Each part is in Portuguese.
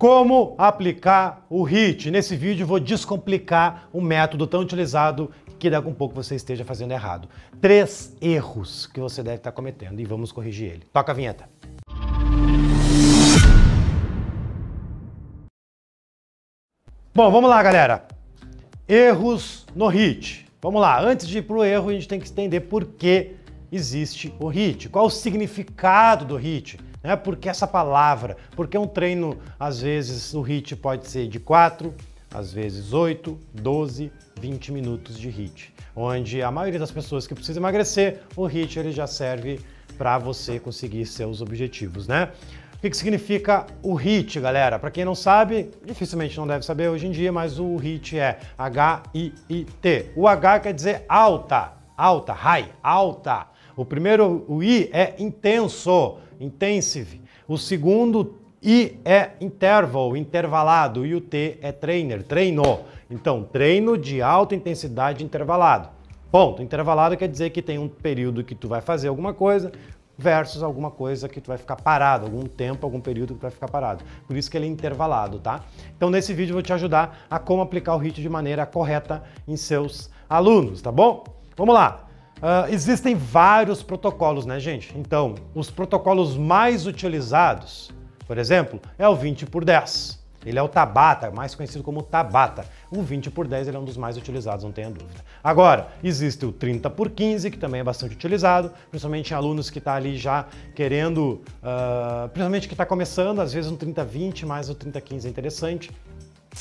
Como aplicar o HIT? Nesse vídeo vou descomplicar um método tão utilizado que daqui a um pouco você esteja fazendo errado. Três erros que você deve estar cometendo e vamos corrigir ele. Toca a vinheta. Bom, vamos lá, galera. Erros no HIT. Vamos lá, antes de ir para o erro, a gente tem que entender por que existe o HIT, qual o significado do HIT. Né? Por que essa palavra? Porque um treino, às vezes, o HIT pode ser de 4, às vezes 8, 12, 20 minutos de HIT. Onde a maioria das pessoas que precisam emagrecer, o HIT ele já serve para você conseguir seus objetivos, né? O que, que significa o HIT, galera? Para quem não sabe, dificilmente não deve saber hoje em dia, mas o HIT é H-I-I-T. O H quer dizer alta, alta, high, alta. O primeiro, o I é intenso, intensive. O segundo I é interval, intervalado. E o T é trainer, treino. Então, treino de alta intensidade intervalado. Ponto. Intervalado quer dizer que tem um período que tu vai fazer alguma coisa versus alguma coisa que tu vai ficar parado, algum tempo, algum período que tu vai ficar parado. Por isso que ele é intervalado, tá? Então, nesse vídeo eu vou te ajudar a como aplicar o HIIT de maneira correta em seus alunos, tá bom? Vamos lá. Uh, existem vários protocolos, né, gente? Então, os protocolos mais utilizados, por exemplo, é o 20 por 10. Ele é o Tabata, mais conhecido como Tabata. O 20 por 10 ele é um dos mais utilizados, não tenha dúvida. Agora, existe o 30 por 15, que também é bastante utilizado, principalmente em alunos que estão tá ali já querendo, uh, principalmente que está começando, às vezes um 30-20, mas o 30-15 é interessante.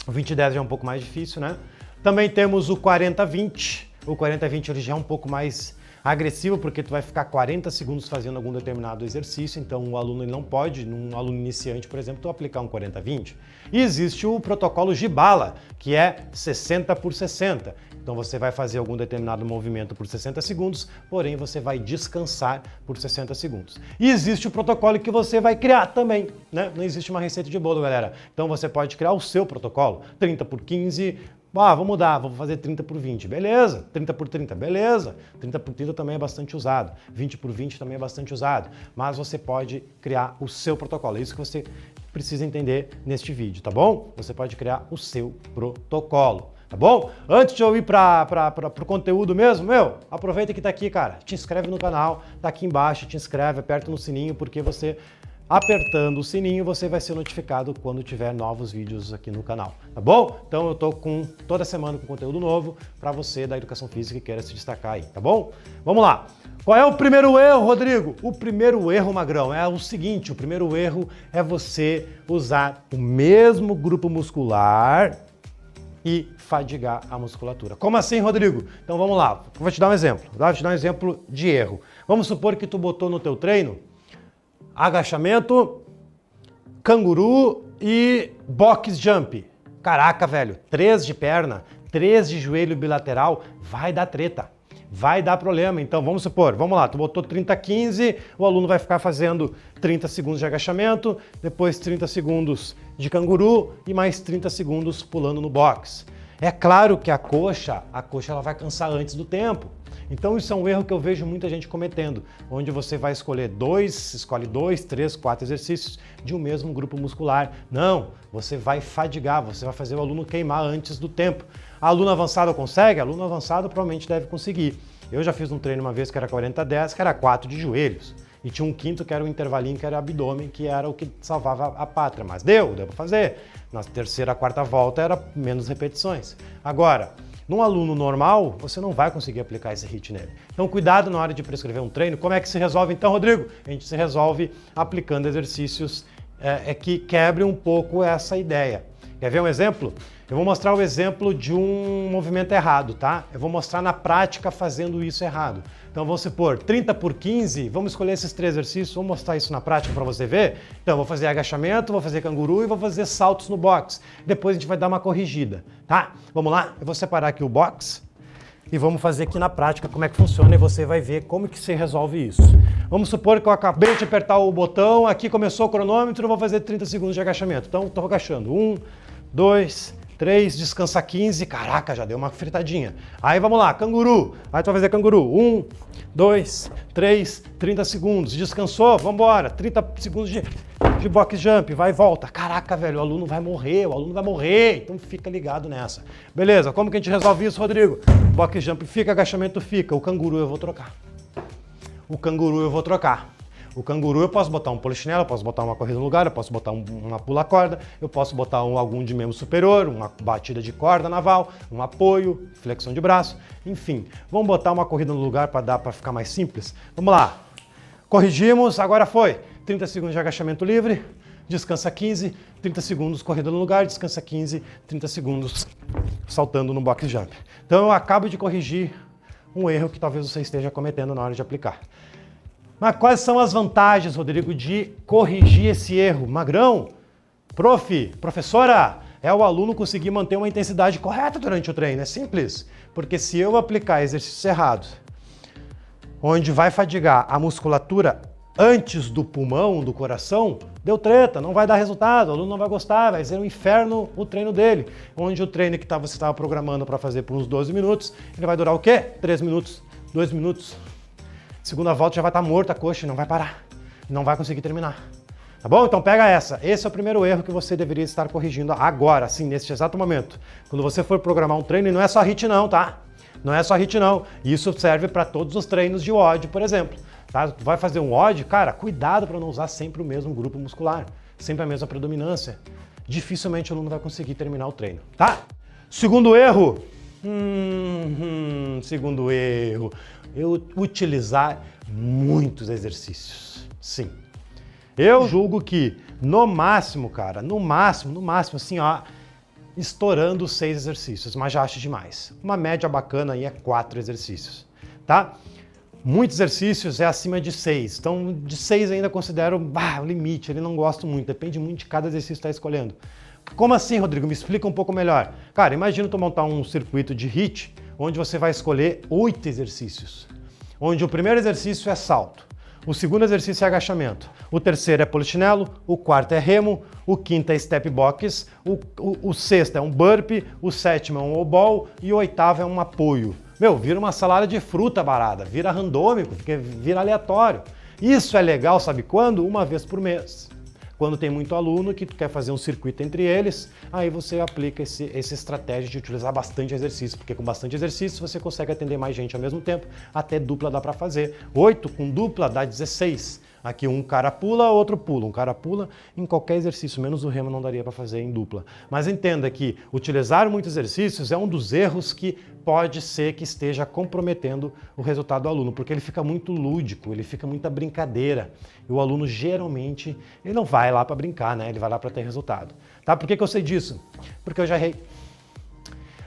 O 20-10 já é um pouco mais difícil, né? Também temos o 40-20, o 40-20 ele já é um pouco mais agressivo porque tu vai ficar 40 segundos fazendo algum determinado exercício, então o aluno não pode, num aluno iniciante, por exemplo, tu aplicar um 40-20. E existe o protocolo Gibala, que é 60 por 60. Então você vai fazer algum determinado movimento por 60 segundos, porém você vai descansar por 60 segundos. E existe o protocolo que você vai criar também, né? Não existe uma receita de bolo, galera. Então você pode criar o seu protocolo, 30 por 15, ah, vou mudar, vou fazer 30 por 20. Beleza. 30 por 30, beleza. 30 por 30 também é bastante usado. 20 por 20 também é bastante usado. Mas você pode criar o seu protocolo. É isso que você precisa entender neste vídeo, tá bom? Você pode criar o seu protocolo. Tá bom? Antes de eu ir para o conteúdo mesmo, meu, aproveita que tá aqui, cara. Te inscreve no canal, tá aqui embaixo, te inscreve, aperta no sininho, porque você apertando o sininho, você vai ser notificado quando tiver novos vídeos aqui no canal, tá bom? Então eu tô com toda semana com conteúdo novo para você da educação física que queira se destacar aí, tá bom? Vamos lá. Qual é o primeiro erro, Rodrigo? O primeiro erro, Magrão, é o seguinte, o primeiro erro é você usar o mesmo grupo muscular e fadigar a musculatura. Como assim, Rodrigo? Então vamos lá, vou te dar um exemplo, tá? vou te dar um exemplo de erro. Vamos supor que tu botou no teu treino agachamento, canguru e box jump. Caraca, velho, três de perna, três de joelho bilateral, vai dar treta, vai dar problema. Então vamos supor, vamos lá, tu botou 30, 15, o aluno vai ficar fazendo 30 segundos de agachamento, depois 30 segundos de canguru e mais 30 segundos pulando no box. É claro que a coxa, a coxa ela vai cansar antes do tempo. Então isso é um erro que eu vejo muita gente cometendo, onde você vai escolher dois, escolhe dois, três, quatro exercícios de um mesmo grupo muscular. Não, você vai fadigar, você vai fazer o aluno queimar antes do tempo. Aluno avançado consegue? Aluno avançado provavelmente deve conseguir. Eu já fiz um treino uma vez que era 40-10, que era 4 de joelhos. E tinha um quinto que era o intervalinho, que era abdômen, que era o que salvava a pátria. Mas deu, deu para fazer. Na terceira, quarta volta era menos repetições. Agora, num aluno normal, você não vai conseguir aplicar esse HIT nele. Então, cuidado na hora de prescrever um treino. Como é que se resolve então, Rodrigo? A gente se resolve aplicando exercícios é, é que quebrem um pouco essa ideia. Quer ver um exemplo? Eu vou mostrar o exemplo de um movimento errado, tá? Eu vou mostrar na prática fazendo isso errado. Então vamos supor, 30 por 15, vamos escolher esses três exercícios, vou mostrar isso na prática para você ver. Então vou fazer agachamento, vou fazer canguru e vou fazer saltos no box. Depois a gente vai dar uma corrigida, tá? Vamos lá? Eu vou separar aqui o box e vamos fazer aqui na prática como é que funciona e você vai ver como que se resolve isso. Vamos supor que eu acabei de apertar o botão, aqui começou o cronômetro, vou fazer 30 segundos de agachamento. Então estou agachando. Um, dois, 3, descansa 15. Caraca, já deu uma fritadinha. Aí vamos lá, canguru. Aí tu vai fazer canguru. 1, 2, 3, 30 segundos. Descansou? Vambora. 30 segundos de, de box jump. Vai e volta. Caraca, velho, o aluno vai morrer, o aluno vai morrer. Então fica ligado nessa. Beleza, como que a gente resolve isso, Rodrigo? Box jump fica, agachamento fica. O canguru eu vou trocar. O canguru eu vou trocar. O canguru eu posso botar um polichinelo, eu posso botar uma corrida no lugar, eu posso botar um, uma pula-corda, eu posso botar um, algum de membro superior, uma batida de corda naval, um apoio, flexão de braço, enfim. Vamos botar uma corrida no lugar para dar para ficar mais simples? Vamos lá. Corrigimos, agora foi. 30 segundos de agachamento livre, descansa 15, 30 segundos corrida no lugar, descansa 15, 30 segundos saltando no box jump. Então eu acabo de corrigir um erro que talvez você esteja cometendo na hora de aplicar. Mas quais são as vantagens, Rodrigo, de corrigir esse erro? Magrão, prof, professora, é o aluno conseguir manter uma intensidade correta durante o treino. É simples. Porque se eu aplicar exercícios errados, onde vai fadigar a musculatura antes do pulmão, do coração, deu treta, não vai dar resultado, o aluno não vai gostar, vai ser um inferno o treino dele. Onde o treino que você estava programando para fazer por uns 12 minutos, ele vai durar o quê? 3 minutos, 2 minutos, Segunda volta já vai estar tá morta a coxa, não vai parar. Não vai conseguir terminar. Tá bom? Então pega essa. Esse é o primeiro erro que você deveria estar corrigindo agora, assim, nesse exato momento. Quando você for programar um treino, e não é só HIT não, tá? Não é só HIT não. Isso serve para todos os treinos de WOD, por exemplo. Tá? Tu vai fazer um WOD, cara, cuidado para não usar sempre o mesmo grupo muscular, sempre a mesma predominância. Dificilmente o aluno vai conseguir terminar o treino, tá? Segundo erro. Hum, hum, segundo erro eu utilizar muitos exercícios. Sim. Eu julgo que no máximo, cara, no máximo, no máximo, assim, ó, estourando seis exercícios, mas já acho demais. Uma média bacana aí é quatro exercícios, tá? Muitos exercícios é acima de seis, então de seis ainda considero bah, o limite, ele não gosto muito, depende muito de cada exercício que está escolhendo. Como assim, Rodrigo? Me explica um pouco melhor. Cara, imagina tu montar um circuito de HIT onde você vai escolher oito exercícios. Onde o primeiro exercício é salto, o segundo exercício é agachamento, o terceiro é polichinelo, o quarto é remo, o quinto é step box, o, o, o sexto é um burpee, o sétimo é um obol e o oitavo é um apoio. Meu, vira uma salada de fruta barada, vira randômico, vira aleatório. Isso é legal, sabe quando? Uma vez por mês. Quando tem muito aluno que tu quer fazer um circuito entre eles, aí você aplica esse, essa estratégia de utilizar bastante exercício, porque com bastante exercício você consegue atender mais gente ao mesmo tempo, até dupla dá para fazer. 8 com dupla dá 16. Aqui um cara pula, outro pula. Um cara pula em qualquer exercício, menos o remo não daria para fazer em dupla. Mas entenda que utilizar muitos exercícios é um dos erros que pode ser que esteja comprometendo o resultado do aluno, porque ele fica muito lúdico, ele fica muita brincadeira. E o aluno geralmente, ele não vai lá para brincar, né? Ele vai lá para ter resultado. Tá? Por que, que eu sei disso? Porque eu já errei.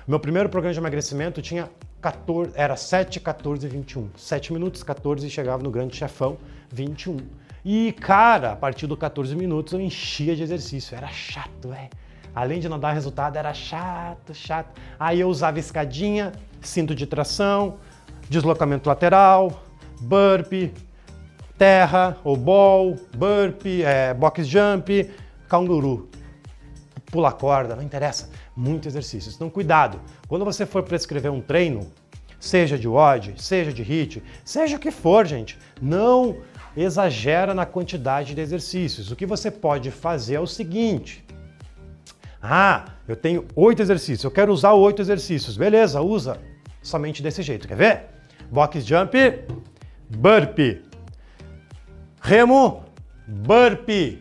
Meu primeiro programa de emagrecimento tinha 14, era 7, 14 e 21. 7 minutos, 14 e chegava no grande chefão, 21. E, cara, a partir do 14 minutos eu enchia de exercício. Era chato, velho. Além de não dar resultado, era chato, chato. Aí eu usava escadinha, cinto de tração, deslocamento lateral, burpee, terra, ou ball, burpee, é, box jump, canguru. Pula corda, não interessa. Muito exercício. Então, cuidado. Quando você for prescrever um treino, seja de WOD, seja de HIIT, seja o que for, gente, não exagera na quantidade de exercícios. O que você pode fazer é o seguinte. Ah, eu tenho oito exercícios, eu quero usar oito exercícios. Beleza, usa somente desse jeito. Quer ver? Box jump, burpee. Remo, burpee.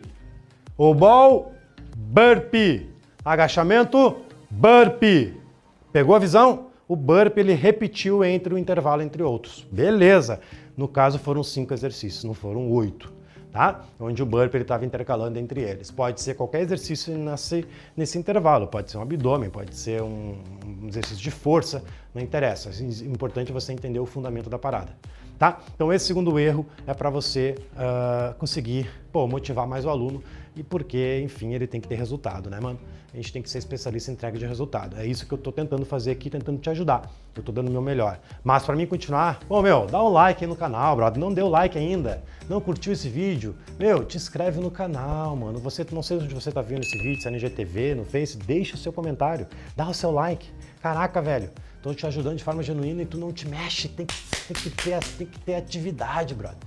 O ball, burpee. Agachamento, burpee. Pegou a visão? O burpee ele repetiu entre o intervalo entre outros. Beleza. No caso foram cinco exercícios, não foram oito. Tá? Onde o burpee estava intercalando entre eles. Pode ser qualquer exercício nesse, nesse intervalo, pode ser um abdômen, pode ser um, um exercício de força, não interessa. O importante é você entender o fundamento da parada. tá? Então esse segundo erro é para você uh, conseguir pô, motivar mais o aluno e porque, enfim, ele tem que ter resultado, né, mano? A gente tem que ser especialista em entrega de resultado. É isso que eu estou tentando fazer aqui, tentando te ajudar. Eu estou dando o meu melhor. Mas para mim continuar, bom, meu, dá um like aí no canal, brother. Não deu like ainda, não curtiu esse vídeo, meu, te inscreve no canal, mano. Você não sei onde você está vendo esse vídeo, se é no IGTV, no Face, deixa o seu comentário, dá o seu like. Caraca, velho. Estou te ajudando de forma genuína e tu não te mexe, tem que, tem que, ter, tem que ter atividade, brother.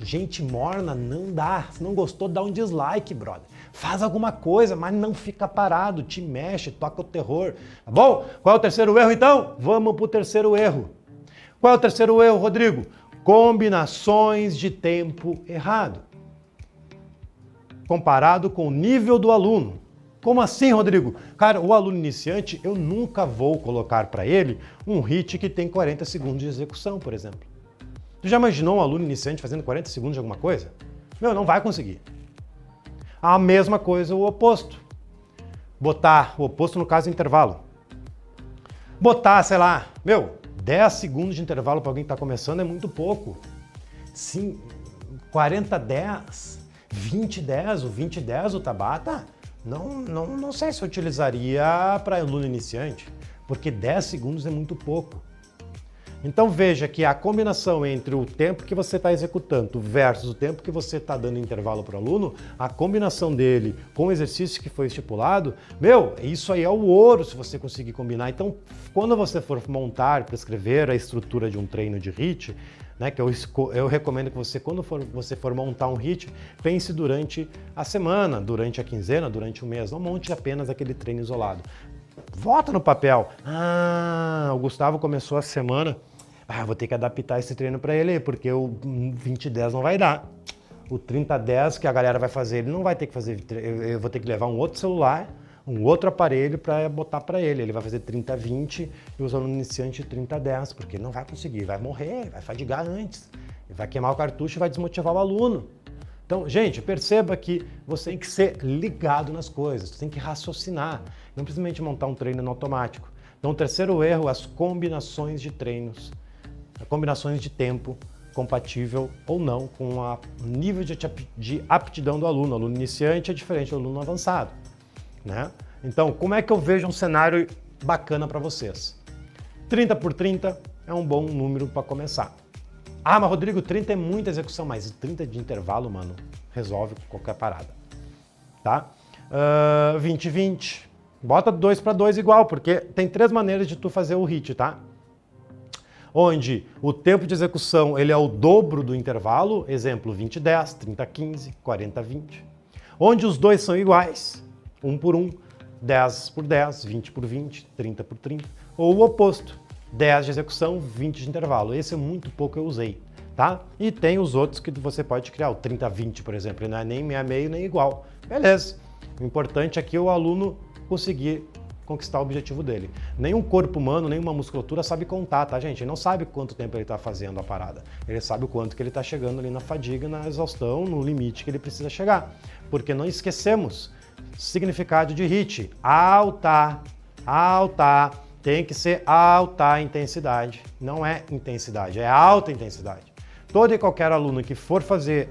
Gente morna não dá. Se não gostou, dá um dislike, brother. Faz alguma coisa, mas não fica parado, te mexe, toca o terror. Tá bom? Qual é o terceiro erro então? Vamos pro terceiro erro. Qual é o terceiro erro, Rodrigo? Combinações de tempo errado. Comparado com o nível do aluno. Como assim, Rodrigo? Cara, o aluno iniciante, eu nunca vou colocar para ele um hit que tem 40 segundos de execução, por exemplo. Tu já imaginou um aluno iniciante fazendo 40 segundos de alguma coisa? Meu, não vai conseguir. A mesma coisa o oposto. Botar o oposto no caso intervalo. Botar, sei lá, meu, 10 segundos de intervalo para alguém que está começando é muito pouco. Sim, 40 10, 20 10, o 20 10 o Tabata, não, não, não sei se eu utilizaria para aluno iniciante, porque 10 segundos é muito pouco. Então veja que a combinação entre o tempo que você está executando versus o tempo que você está dando intervalo para o aluno, a combinação dele com o exercício que foi estipulado, meu, isso aí é o ouro se você conseguir combinar. Então, quando você for montar, prescrever a estrutura de um treino de HIT, né, que eu, eu recomendo que você, quando for, você for montar um HIT, pense durante a semana, durante a quinzena, durante o mês. Não monte apenas aquele treino isolado. Volta no papel. Ah, o Gustavo começou a semana ah, vou ter que adaptar esse treino para ele, porque o 20-10 não vai dar. O 30-10 que a galera vai fazer, ele não vai ter que fazer. Eu vou ter que levar um outro celular, um outro aparelho para botar para ele. Ele vai fazer 30-20 e os alunos iniciantes 30-10, porque ele não vai conseguir, vai morrer, vai fadigar antes, vai queimar o cartucho e vai desmotivar o aluno. Então, gente, perceba que você tem que ser ligado nas coisas, você tem que raciocinar, não simplesmente montar um treino no automático. Então, o terceiro erro, as combinações de treinos combinações de tempo compatível ou não com o nível de aptidão do aluno. O aluno iniciante é diferente do aluno avançado. Né? Então, como é que eu vejo um cenário bacana para vocês? 30 por 30 é um bom número para começar. Ah, mas Rodrigo, 30 é muita execução, mas 30 de intervalo, mano, resolve qualquer parada. Tá? Uh, 20 20. Bota 2 para 2 igual, porque tem três maneiras de tu fazer o hit, tá? Onde o tempo de execução ele é o dobro do intervalo, exemplo 20-10, 30-15, 40-20, onde os dois são iguais, 1 por 1, 10 por 10, 20 por 20, 30 por 30, ou o oposto, 10 de execução, 20 de intervalo. Esse é muito pouco eu usei, tá? E tem os outros que você pode criar, o 30-20, por exemplo, ele não é nem meia meio nem igual. Beleza. O importante é que o aluno conseguir conquistar o objetivo dele. Nenhum corpo humano, nenhuma musculatura sabe contar, tá, gente? Ele não sabe quanto tempo ele está fazendo a parada. Ele sabe o quanto que ele está chegando ali na fadiga, na exaustão, no limite que ele precisa chegar. Porque não esquecemos, significado de HIT, alta, alta, tem que ser alta intensidade. Não é intensidade, é alta intensidade. Todo e qualquer aluno que for fazer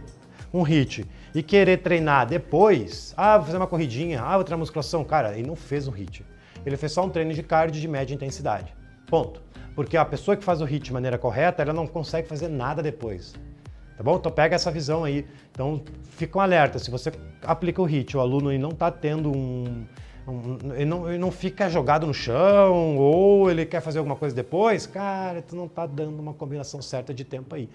um HIT e querer treinar depois, ah, vou fazer uma corridinha, ah, vou treinar musculação, cara, ele não fez um HIT ele fez só um treino de cardio de média intensidade. Ponto. Porque a pessoa que faz o HIIT de maneira correta, ela não consegue fazer nada depois. Tá bom? Então pega essa visão aí. Então fica um alerta, se você aplica o HIIT, o aluno não está tendo um, um ele, não, ele não fica jogado no chão ou ele quer fazer alguma coisa depois, cara, tu não está dando uma combinação certa de tempo aí.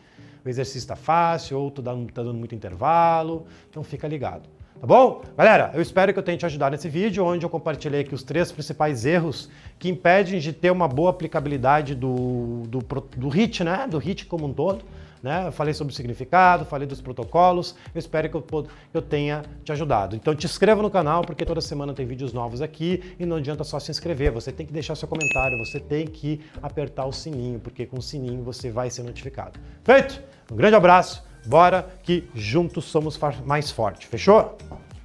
O exercício está fácil ou tu está dando muito intervalo, então fica ligado. Tá bom? Galera, eu espero que eu tenha te ajudado nesse vídeo, onde eu compartilhei aqui os três principais erros que impedem de ter uma boa aplicabilidade do, do, do HIT, né? Do HIT como um todo. Né? Falei sobre o significado, falei dos protocolos, eu espero que eu, eu tenha te ajudado. Então te inscreva no canal, porque toda semana tem vídeos novos aqui e não adianta só se inscrever, você tem que deixar seu comentário, você tem que apertar o sininho, porque com o sininho você vai ser notificado. Feito? Um grande abraço Bora que juntos somos mais fortes. Fechou?